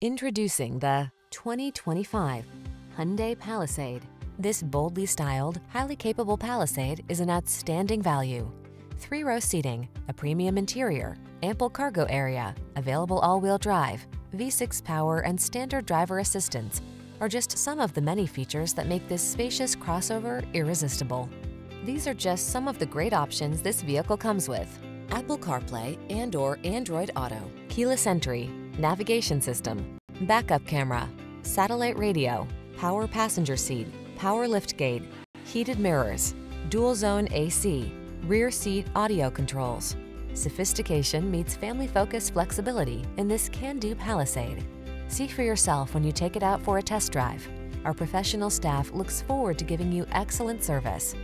Introducing the 2025 Hyundai Palisade. This boldly styled, highly capable Palisade is an outstanding value. Three-row seating, a premium interior, ample cargo area, available all-wheel drive, V6 power and standard driver assistance are just some of the many features that make this spacious crossover irresistible. These are just some of the great options this vehicle comes with. Apple CarPlay and or Android Auto, keyless entry, navigation system, backup camera, satellite radio, power passenger seat, power liftgate, heated mirrors, dual zone AC, rear seat audio controls. Sophistication meets family-focused flexibility in this can-do Palisade. See for yourself when you take it out for a test drive. Our professional staff looks forward to giving you excellent service.